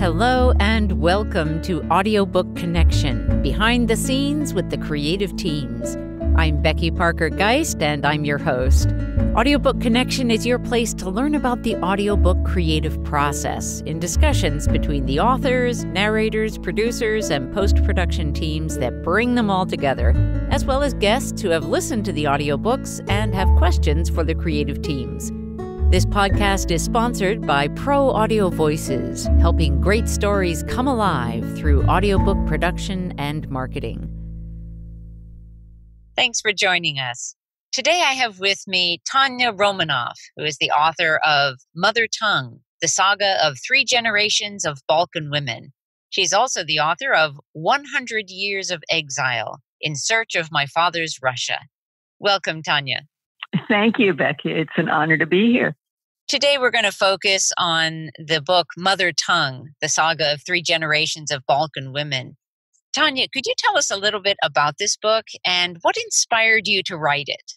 Hello and welcome to Audiobook Connection, behind the scenes with the creative teams. I'm Becky Parker Geist and I'm your host. Audiobook Connection is your place to learn about the audiobook creative process in discussions between the authors, narrators, producers, and post production teams that bring them all together, as well as guests who have listened to the audiobooks and have questions for the creative teams. This podcast is sponsored by Pro Audio Voices, helping great stories come alive through audiobook production and marketing. Thanks for joining us. Today I have with me Tania Romanov, who is the author of Mother Tongue, the saga of three generations of Balkan women. She's also the author of 100 Years of Exile in Search of My Father's Russia. Welcome, Tanya. Thank you, Becky. It's an honor to be here. Today, we're going to focus on the book Mother Tongue, the saga of three generations of Balkan women. Tania, could you tell us a little bit about this book and what inspired you to write it?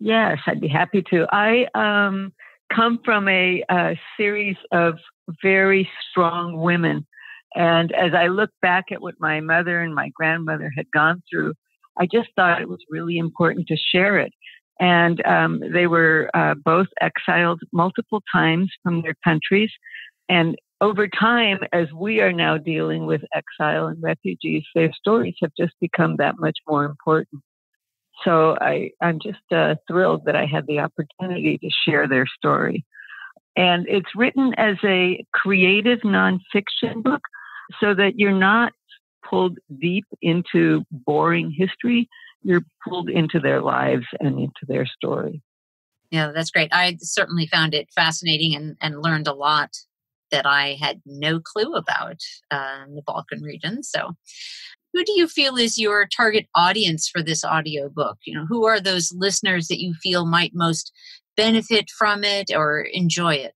Yes, I'd be happy to. I um, come from a, a series of very strong women. And as I look back at what my mother and my grandmother had gone through, I just thought it was really important to share it and um, they were uh, both exiled multiple times from their countries. And over time, as we are now dealing with exile and refugees, their stories have just become that much more important. So I, I'm just uh, thrilled that I had the opportunity to share their story. And it's written as a creative nonfiction book so that you're not pulled deep into boring history you're pulled into their lives and into their story. Yeah, that's great. I certainly found it fascinating and, and learned a lot that I had no clue about uh, in the Balkan region. So, who do you feel is your target audience for this audiobook? You know, who are those listeners that you feel might most benefit from it or enjoy it?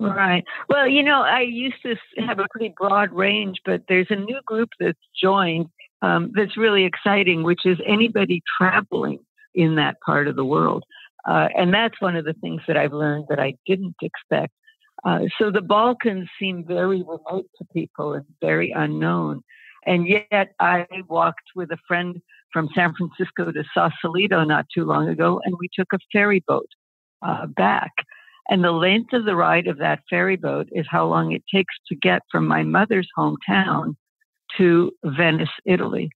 Right. Well, you know, I used to have a pretty broad range, but there's a new group that's joined um, that's really exciting, which is anybody traveling in that part of the world. Uh, and that's one of the things that I've learned that I didn't expect. Uh, so the Balkans seem very remote to people and very unknown. And yet I walked with a friend from San Francisco to Sausalito not too long ago, and we took a ferry boat uh, back. And the length of the ride of that ferry boat is how long it takes to get from my mother's hometown to Venice, Italy.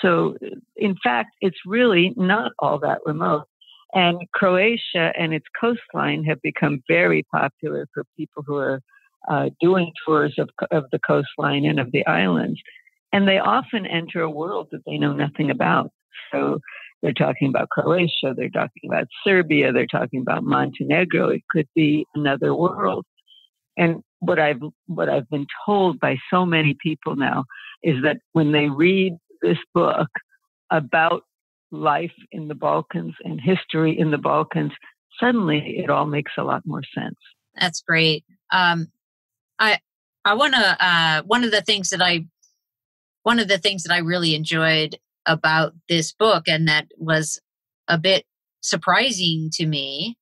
So, in fact, it's really not all that remote. And Croatia and its coastline have become very popular for people who are uh, doing tours of, of the coastline and of the islands. And they often enter a world that they know nothing about. So they're talking about Croatia, they're talking about Serbia, they're talking about Montenegro. It could be another world. And what I've what I've been told by so many people now is that when they read this book about life in the Balkans and history in the Balkans, suddenly it all makes a lot more sense. That's great. Um, I I want to uh, one of the things that I one of the things that I really enjoyed about this book and that was a bit surprising to me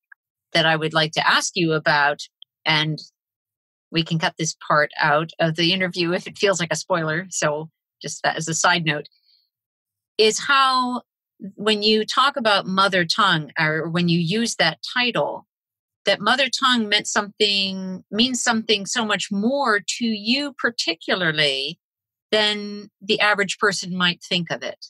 that I would like to ask you about and we can cut this part out of the interview if it feels like a spoiler. So, just that as a side note, is how when you talk about mother tongue or when you use that title, that mother tongue meant something, means something so much more to you, particularly than the average person might think of it.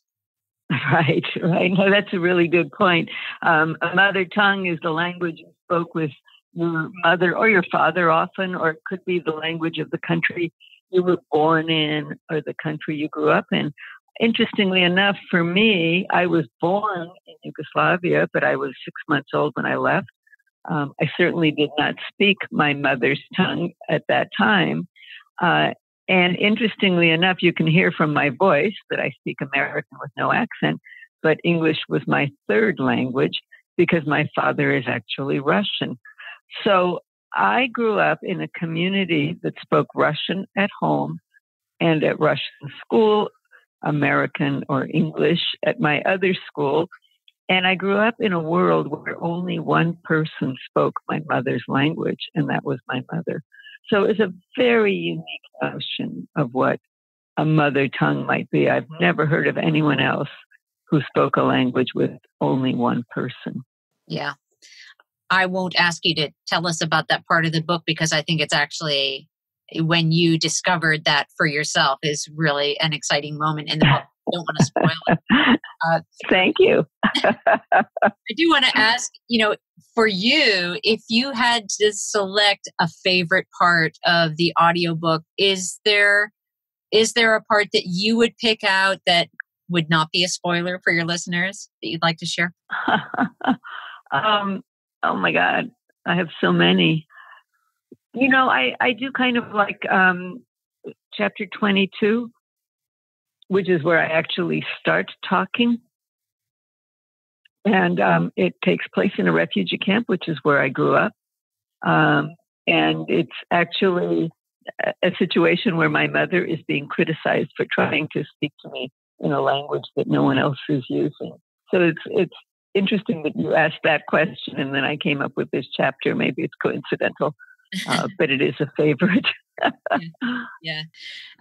Right, right. No, that's a really good point. Um, a mother tongue is the language you spoke with your mother or your father often, or it could be the language of the country you were born in or the country you grew up in. Interestingly enough, for me, I was born in Yugoslavia, but I was six months old when I left. Um, I certainly did not speak my mother's tongue at that time. Uh, and interestingly enough, you can hear from my voice that I speak American with no accent, but English was my third language because my father is actually Russian. So I grew up in a community that spoke Russian at home and at Russian school, American or English at my other school. And I grew up in a world where only one person spoke my mother's language, and that was my mother. So it's a very unique notion of what a mother tongue might be. I've never heard of anyone else who spoke a language with only one person. Yeah. I won't ask you to tell us about that part of the book because I think it's actually when you discovered that for yourself is really an exciting moment in the book. I don't want to spoil it. Uh, Thank you. I do want to ask, you know, for you, if you had to select a favorite part of the audiobook, is there is there a part that you would pick out that would not be a spoiler for your listeners that you'd like to share? um, oh my God, I have so many. You know, I, I do kind of like um, chapter 22, which is where I actually start talking. And um, it takes place in a refugee camp, which is where I grew up. Um, and it's actually a situation where my mother is being criticized for trying to speak to me in a language that no one else is using. So it's it's interesting that you asked that question, and then I came up with this chapter. Maybe it's coincidental, uh, but it is a favorite. yeah, yeah.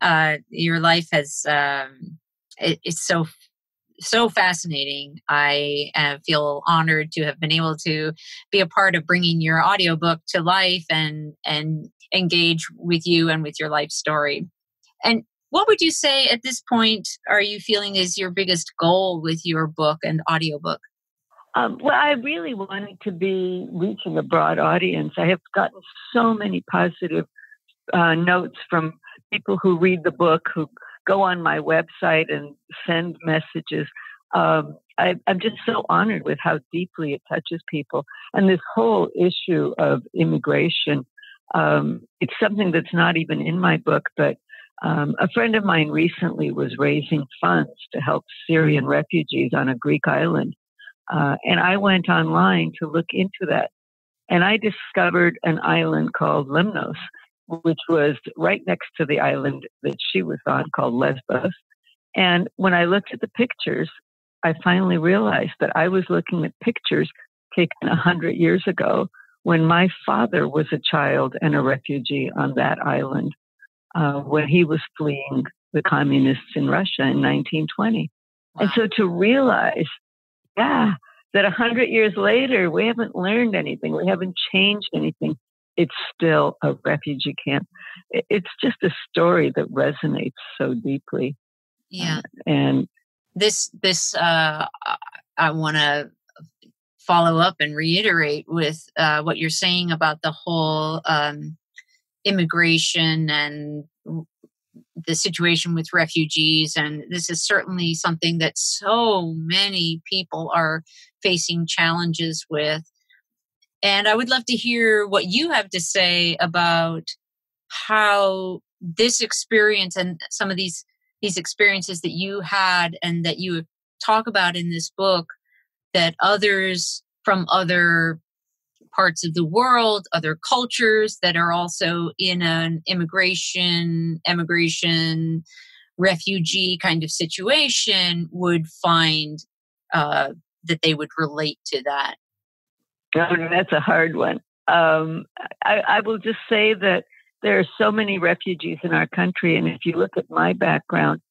Uh, your life has um, it, it's so so fascinating. I uh, feel honored to have been able to be a part of bringing your audiobook to life and and engage with you and with your life story. And what would you say at this point are you feeling is your biggest goal with your book and audiobook? Um, well, I really wanted to be reaching a broad audience. I have gotten so many positive uh, notes from people who read the book, who go on my website and send messages. Um, I, am just so honored with how deeply it touches people. And this whole issue of immigration, um, it's something that's not even in my book, but um, a friend of mine recently was raising funds to help Syrian refugees on a Greek island. Uh, and I went online to look into that. And I discovered an island called Lemnos, which was right next to the island that she was on called Lesbos. And when I looked at the pictures, I finally realized that I was looking at pictures taken a hundred years ago when my father was a child and a refugee on that island uh, when he was fleeing the communists in Russia in 1920. Wow. And so to realize, yeah, that a hundred years later, we haven't learned anything, we haven't changed anything. It's still a refugee camp. It's just a story that resonates so deeply. Yeah. Uh, and this, this, uh, I want to follow up and reiterate with uh, what you're saying about the whole um, immigration and the situation with refugees. And this is certainly something that so many people are facing challenges with. And I would love to hear what you have to say about how this experience and some of these these experiences that you had and that you talk about in this book that others from other parts of the world, other cultures that are also in an immigration, emigration, refugee kind of situation would find uh, that they would relate to that? That's a hard one. Um, I, I will just say that there are so many refugees in our country, and if you look at my background,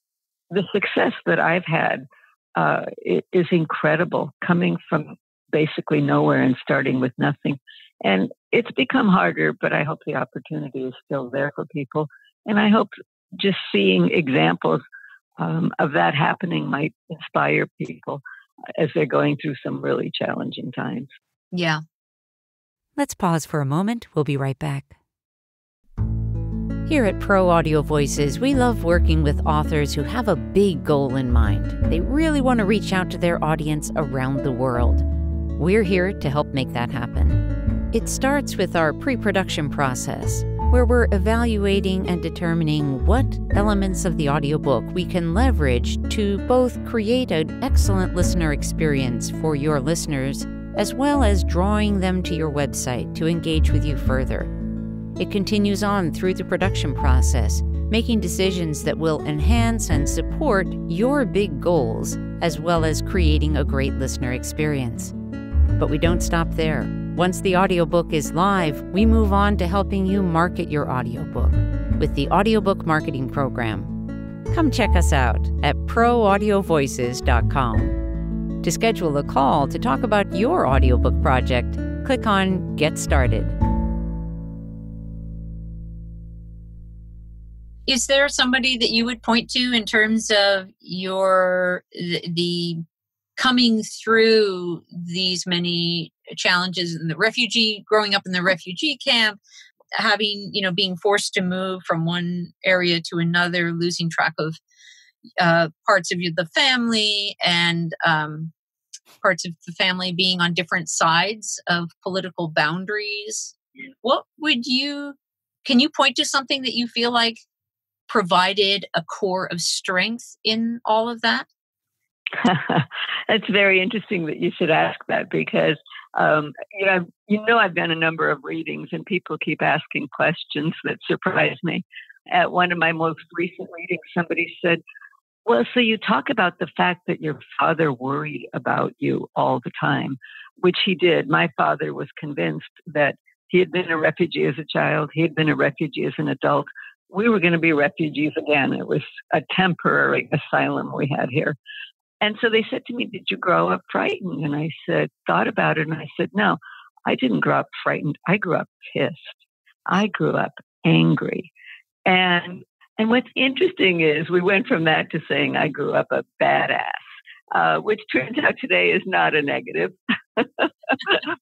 the success that I've had uh, is incredible coming from basically nowhere and starting with nothing. And it's become harder, but I hope the opportunity is still there for people. And I hope just seeing examples um, of that happening might inspire people as they're going through some really challenging times. Yeah. Let's pause for a moment. We'll be right back. Here at Pro Audio Voices, we love working with authors who have a big goal in mind. They really want to reach out to their audience around the world. We're here to help make that happen. It starts with our pre production process, where we're evaluating and determining what elements of the audiobook we can leverage to both create an excellent listener experience for your listeners, as well as drawing them to your website to engage with you further. It continues on through the production process, making decisions that will enhance and support your big goals, as well as creating a great listener experience. But we don't stop there. Once the audiobook is live, we move on to helping you market your audiobook with the Audiobook Marketing Program. Come check us out at proaudiovoices.com. To schedule a call to talk about your audiobook project, click on Get Started. Is there somebody that you would point to in terms of your the, coming through these many challenges in the refugee growing up in the refugee camp having you know being forced to move from one area to another losing track of uh, parts of the family and um, parts of the family being on different sides of political boundaries. What would you can you point to something that you feel like provided a core of strength in all of that That's very interesting that you should ask that because um, you know you know I've done a number of readings and people keep asking questions that surprise me. At one of my most recent readings, somebody said, "Well, so you talk about the fact that your father worried about you all the time, which he did. My father was convinced that he had been a refugee as a child, he had been a refugee as an adult." We were going to be refugees again. It was a temporary asylum we had here. And so they said to me, Did you grow up frightened? And I said, Thought about it. And I said, No, I didn't grow up frightened. I grew up pissed. I grew up angry. And and what's interesting is we went from that to saying I grew up a badass, uh, which turns out today is not a negative.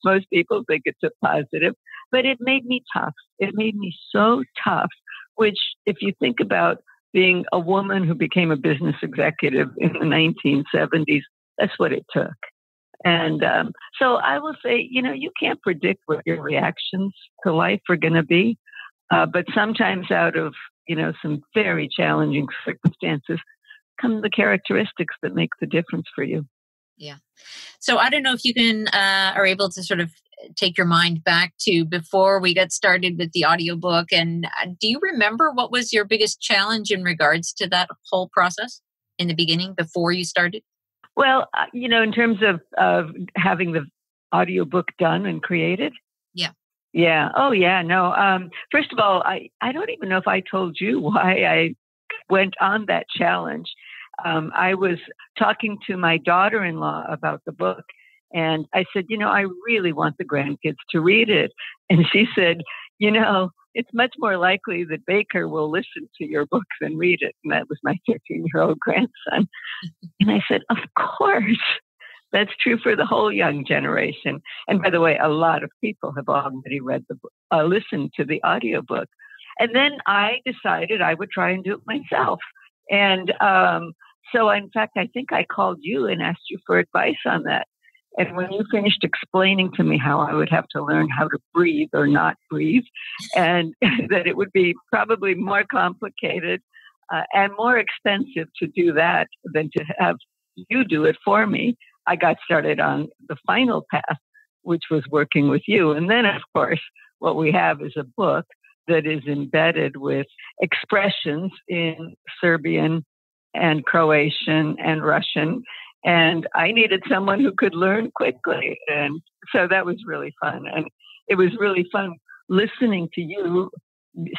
Most people think it's a positive, but it made me tough. It made me so tough, which, if you think about being a woman who became a business executive in the 1970s, that's what it took. And um, so I will say, you know, you can't predict what your reactions to life are going to be. Uh, but sometimes out of, you know, some very challenging circumstances come the characteristics that make the difference for you. Yeah. So I don't know if you can uh, are able to sort of take your mind back to before we got started with the audiobook and uh, do you remember what was your biggest challenge in regards to that whole process in the beginning before you started? Well, uh, you know, in terms of of having the audiobook done and created. Yeah. Yeah. Oh, yeah. No. Um, first of all, I, I don't even know if I told you why I went on that challenge um, I was talking to my daughter in law about the book. And I said, you know, I really want the grandkids to read it. And she said, you know, it's much more likely that Baker will listen to your book than read it. And that was my 13 year old grandson. And I said, of course. That's true for the whole young generation. And by the way, a lot of people have already read the book, uh, listened to the audiobook. And then I decided I would try and do it myself. And um, so, in fact, I think I called you and asked you for advice on that. And when you finished explaining to me how I would have to learn how to breathe or not breathe, and that it would be probably more complicated uh, and more expensive to do that than to have you do it for me, I got started on the final path, which was working with you. And then, of course, what we have is a book that is embedded with expressions in Serbian and Croatian and Russian. And I needed someone who could learn quickly. And so that was really fun. And it was really fun listening to you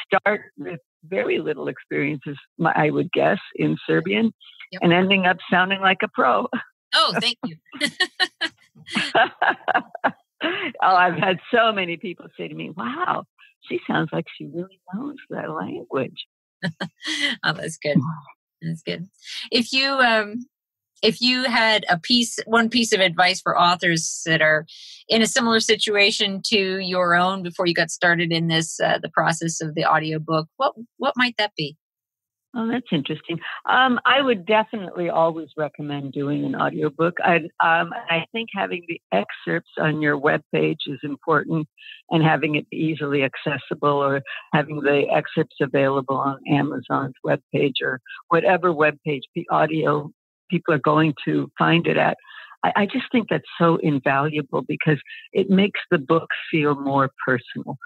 start with very little experiences, I would guess, in Serbian yep. and ending up sounding like a pro. Oh, thank you. oh, I've had so many people say to me, wow, she sounds like she really knows that language. oh, that's good. That's good. If you um, if you had a piece, one piece of advice for authors that are in a similar situation to your own before you got started in this, uh, the process of the audiobook, what what might that be? Oh, that's interesting. Um, I would definitely always recommend doing an audiobook. I, um, I think having the excerpts on your webpage is important and having it easily accessible or having the excerpts available on Amazon's webpage or whatever webpage the audio people are going to find it at. I, I just think that's so invaluable because it makes the book feel more personal.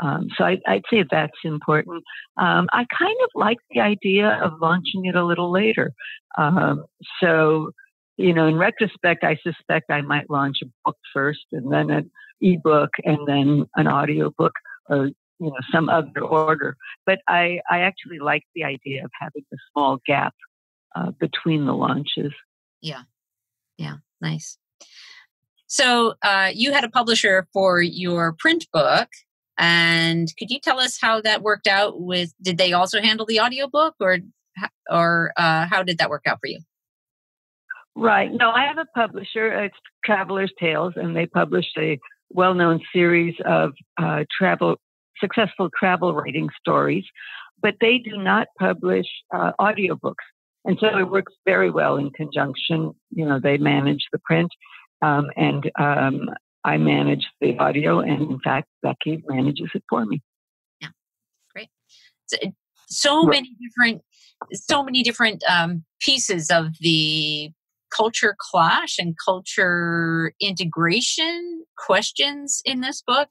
Um, so I, would say that's important. Um, I kind of like the idea of launching it a little later. Um, so, you know, in retrospect, I suspect I might launch a book first and then an ebook and then an audiobook or you know some other order. But I I actually like the idea of having a small gap uh, between the launches. Yeah, yeah, nice. So uh, you had a publisher for your print book, and could you tell us how that worked out? With did they also handle the audiobook, or or uh, how did that work out for you? Right. No, I have a publisher. It's Traveler's Tales, and they publish a well-known series of uh, travel successful travel writing stories, but they do not publish uh, audiobooks. And so it works very well in conjunction. You know, they manage the print, um, and um, I manage the audio. And in fact, Becky manages it for me. Yeah, great. So, so many different, so many different um, pieces of the culture clash and culture integration questions in this book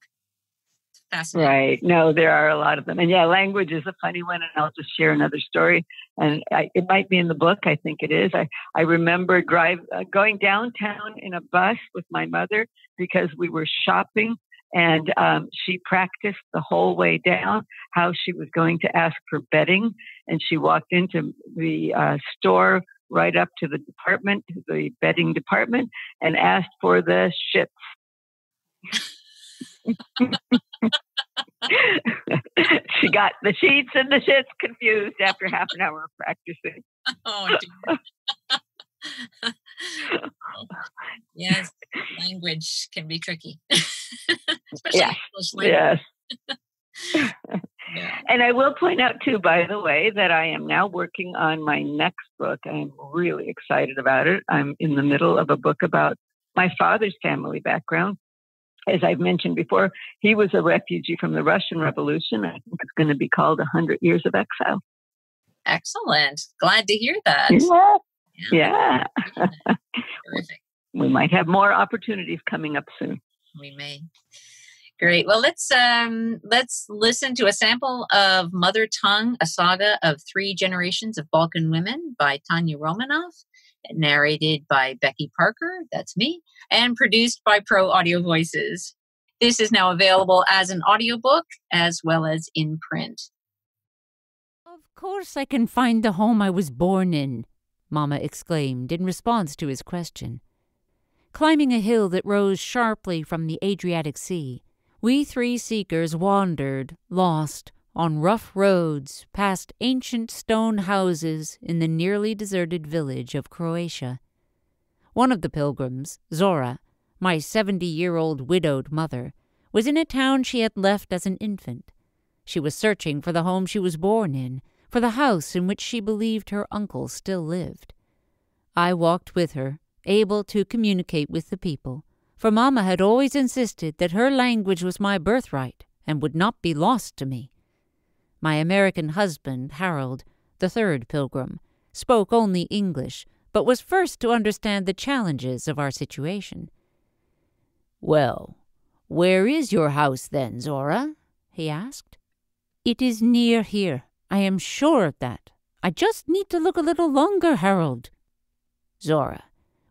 fascinating. Right. No, there are a lot of them. And yeah, language is a funny one. And I'll just share another story. And I, it might be in the book. I think it is. I, I remember drive uh, going downtown in a bus with my mother because we were shopping and um, she practiced the whole way down how she was going to ask for bedding. And she walked into the uh, store right up to the department, the bedding department, and asked for the shits. she got the sheets and the shits confused after half an hour of practicing. Oh, yes, language can be tricky. yes. Yes. yeah. And I will point out too, by the way, that I am now working on my next book. I'm really excited about it. I'm in the middle of a book about my father's family background as I've mentioned before, he was a refugee from the Russian Revolution. I think it's going to be called 100 Years of Exile. Excellent. Glad to hear that. Yeah. yeah. Terrific. we might have more opportunities coming up soon. We may. Great. Well, let's um, let's listen to a sample of Mother Tongue, a saga of three generations of Balkan women by Tania Romanov narrated by Becky Parker, that's me, and produced by Pro Audio Voices. This is now available as an audiobook as well as in print. Of course, I can find the home I was born in, Mamma exclaimed in response to his question. Climbing a hill that rose sharply from the Adriatic Sea, we three seekers wandered, lost, on rough roads past ancient stone houses in the nearly deserted village of Croatia. One of the pilgrims, Zora, my seventy year old widowed mother, was in a town she had left as an infant. She was searching for the home she was born in, for the house in which she believed her uncle still lived. I walked with her, able to communicate with the people, for Mamma had always insisted that her language was my birthright and would not be lost to me. My American husband, Harold, the third pilgrim, spoke only English, but was first to understand the challenges of our situation. Well, where is your house then, Zora? he asked. It is near here. I am sure of that. I just need to look a little longer, Harold. Zora,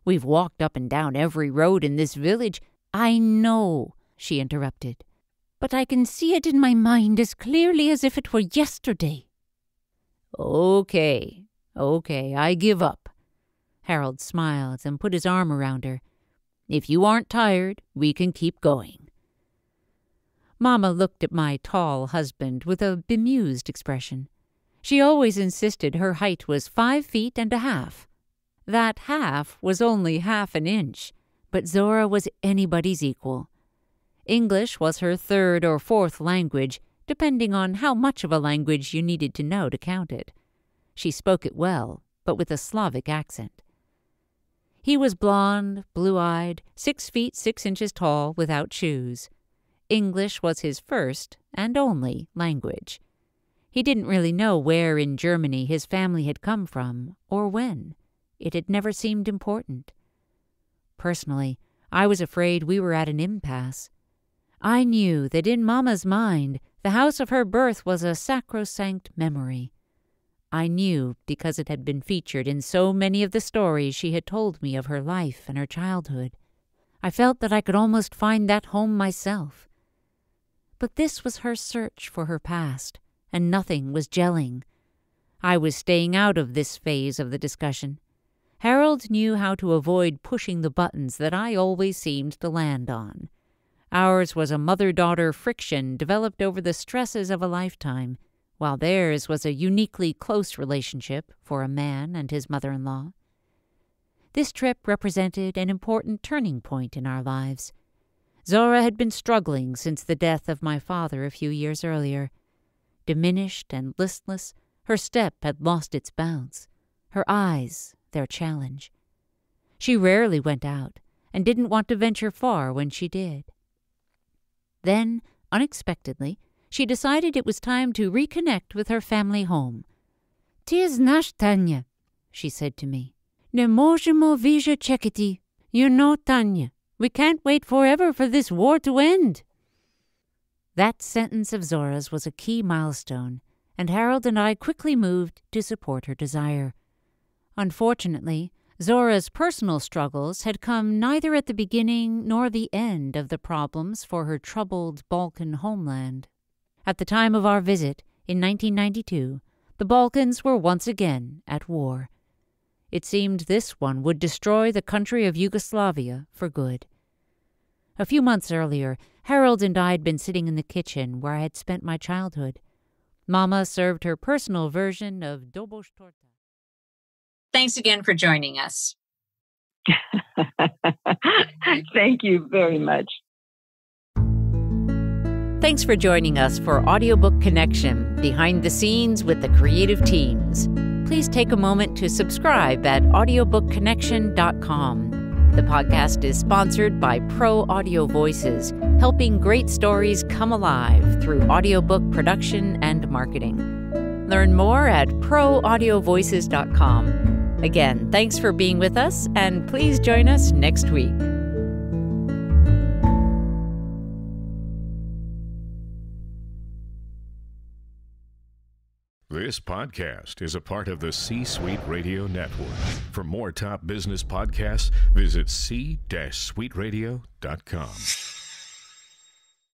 we've walked up and down every road in this village. I know, she interrupted but I can see it in my mind as clearly as if it were yesterday. Okay, okay, I give up. Harold smiled and put his arm around her. If you aren't tired, we can keep going. Mamma looked at my tall husband with a bemused expression. She always insisted her height was five feet and a half. That half was only half an inch, but Zora was anybody's equal. English was her third or fourth language, depending on how much of a language you needed to know to count it. She spoke it well, but with a Slavic accent. He was blond, blue eyed, six feet six inches tall, without shoes. English was his first and only language. He didn't really know where in Germany his family had come from, or when. It had never seemed important. Personally, I was afraid we were at an impasse. I knew that in Mamma's mind the house of her birth was a sacrosanct memory. I knew because it had been featured in so many of the stories she had told me of her life and her childhood. I felt that I could almost find that home myself. But this was her search for her past, and nothing was gelling. I was staying out of this phase of the discussion. Harold knew how to avoid pushing the buttons that I always seemed to land on. Ours was a mother daughter friction developed over the stresses of a lifetime, while theirs was a uniquely close relationship for a man and his mother in law. This trip represented an important turning point in our lives. Zora had been struggling since the death of my father a few years earlier. Diminished and listless, her step had lost its bounce, her eyes their challenge. She rarely went out, and didn't want to venture far when she did. Then, unexpectedly, she decided it was time to reconnect with her family home. Tis nash Tanya, she said to me. Ne możemy vija czekati. You know, Tanya, we can't wait forever for this war to end. That sentence of Zora's was a key milestone, and Harold and I quickly moved to support her desire. Unfortunately, Zora's personal struggles had come neither at the beginning nor the end of the problems for her troubled Balkan homeland. At the time of our visit, in 1992, the Balkans were once again at war. It seemed this one would destroy the country of Yugoslavia for good. A few months earlier, Harold and I had been sitting in the kitchen where I had spent my childhood. Mama served her personal version of dobosh torta. Thanks again for joining us. Thank you very much. Thanks for joining us for Audiobook Connection Behind the Scenes with the Creative Teams please take a moment to subscribe at audiobookconnection.com. The podcast is sponsored by Pro Audio Voices, helping great stories come alive through audiobook production and marketing. Learn more at proaudiovoices.com. Again, thanks for being with us, and please join us next week. This podcast is a part of the C Suite Radio Network. For more top business podcasts, visit c-suiteradio.com.